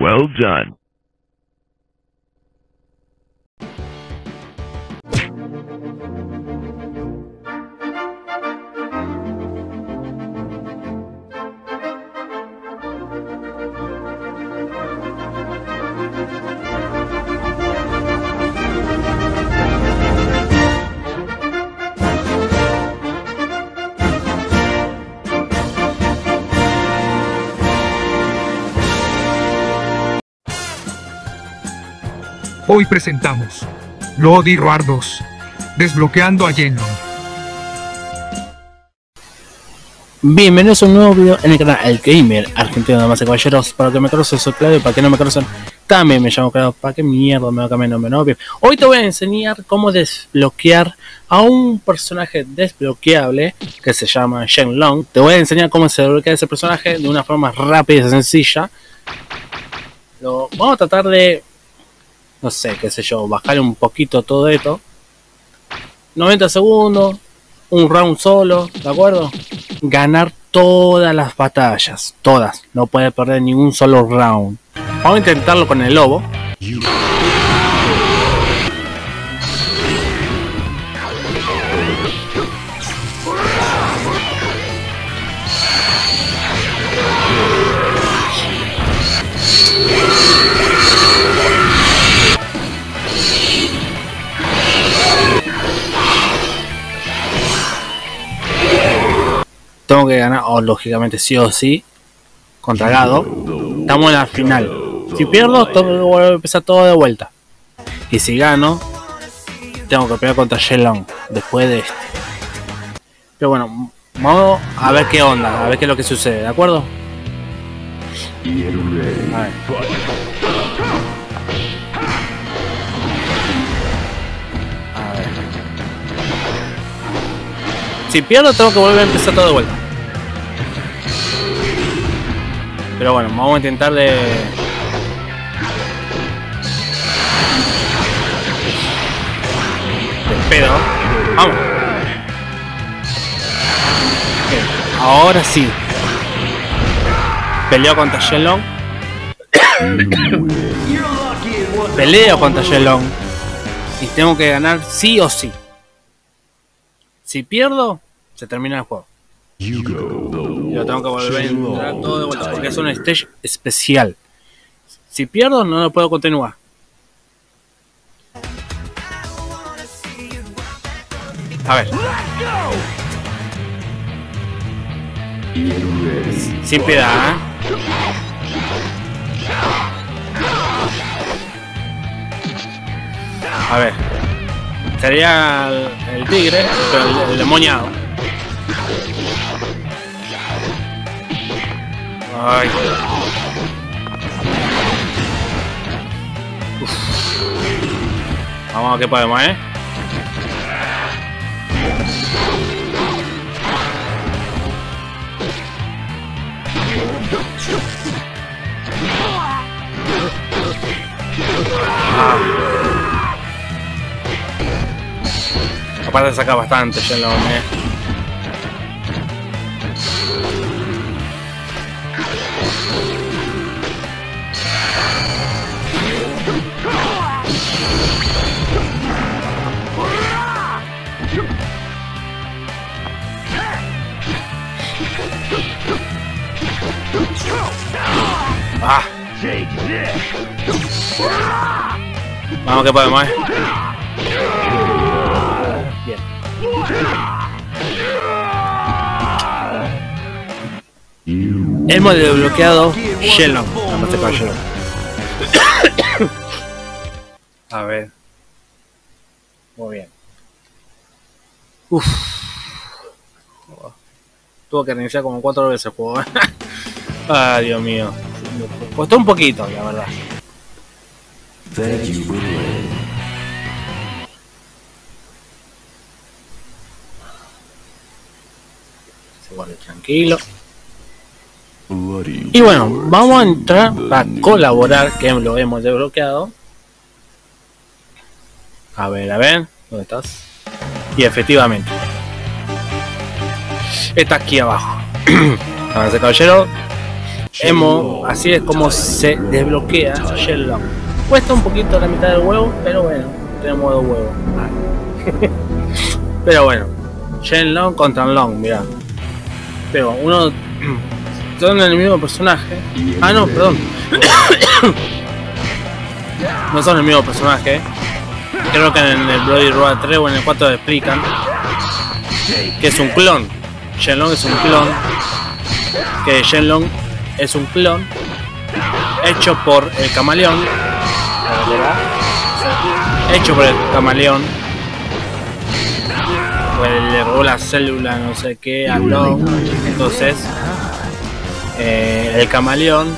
Well done. Hoy presentamos Lodi Roar 2, desbloqueando a Yenlong. Bienvenidos a un nuevo video en el canal El Gamer Argentino, damas y caballeros. Para que me conocen, soy Claudio. Para que no me conocen, también me llamo Claudio. Para que mierda me cambiar nombre. Hoy te voy a enseñar cómo desbloquear a un personaje desbloqueable que se llama Shenlong. Te voy a enseñar cómo se desbloquea ese personaje de una forma rápida y sencilla. Lo, vamos a tratar de no sé, qué sé yo, bajar un poquito todo esto. 90 segundos, un round solo, ¿de acuerdo? Ganar todas las batallas, todas, no puede perder ningún solo round. Vamos a intentarlo con el lobo. Que ganar, o lógicamente sí o sí, contra Gado. Estamos en la final. Si pierdo, tengo que empezar todo de vuelta. Y si gano, tengo que pelear contra Shenlong después de este. Pero bueno, vamos a ver qué onda, a ver qué es lo que sucede, ¿de acuerdo? A. A. Si pierdo, tengo que volver a empezar todo de vuelta. Pero bueno, vamos a intentar de... de pedo. Vamos. Ok, Ahora sí. Peleo contra Shenlong. Peleo contra Shenlong. Y tengo que ganar sí o sí. Si pierdo, se termina el juego. Lo tengo que volver a entrar todo de vuelta porque es un stage especial. Si pierdo, no lo puedo continuar. A ver. Sin piedad, ¿eh? A ver. Sería el, el tigre, pero el, el demoniado. Ay. Uf. Vamos a qué podemos, ¿eh? Ah. Aparte saca bastante Shenlong, eh. Vamos que podemos, eh. Bien. Hemos desbloqueado Shenlong. Vamos a. A ver. Muy bien. Uf. Tuvo que reiniciar como cuatro veces el juego. Ay, Dios mío. Costó un poquito, la verdad. Se guarde tranquilo. Y bueno, vamos a entrar a colaborar, que lo hemos desbloqueado. A ver, a ver, ¿dónde estás? Y efectivamente, está aquí abajo. Avance caballero. Hemos, así es como se desbloquea Shenlong. Cuesta un poquito la mitad del huevo, pero bueno, tenemos dos huevos. pero bueno, Shenlong contra Long, mira. Pero uno son el mismo personaje. Ah no, perdón. no son el mismo personaje. Creo que en el Bloody Road 3 o en el 4 explican que es un clon. Shenlong es un clon. Que Shenlong es un clon hecho por el camaleón. Hecho por el camaleón. Pues le robó la célula, no sé qué, a Long. Entonces, eh, el camaleón.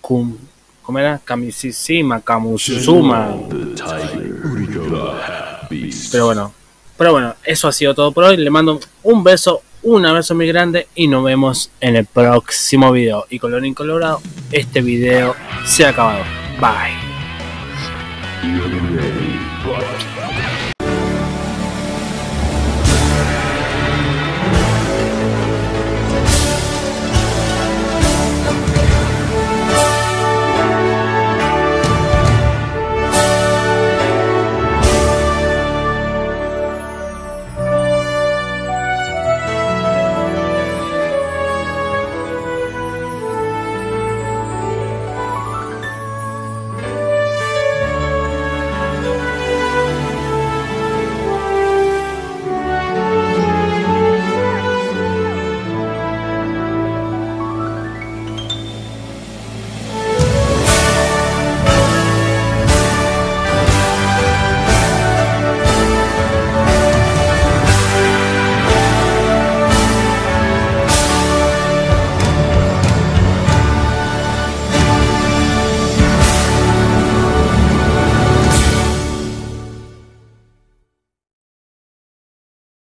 Cum, ¿Cómo era? Kamisisima, Kamusuzuma. Pero bueno, pero bueno, eso ha sido todo por hoy. Le mando un beso, un abrazo muy grande y nos vemos en el próximo video. Y color incolorado, este video se ha acabado. Bye.